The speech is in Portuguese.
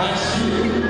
Antigo.